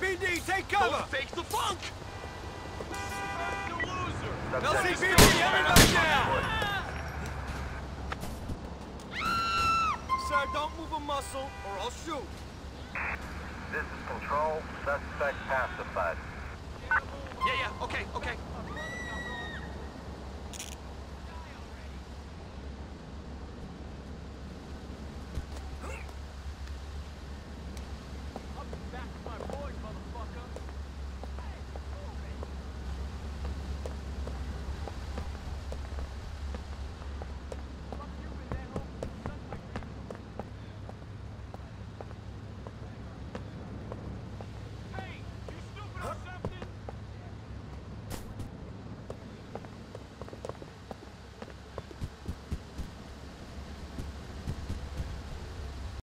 LCPD, take cover! Don't fake the funk! The loser. LCPD, everybody down! Sir, don't move a muscle, or I'll shoot. This is control. Suspect pacified.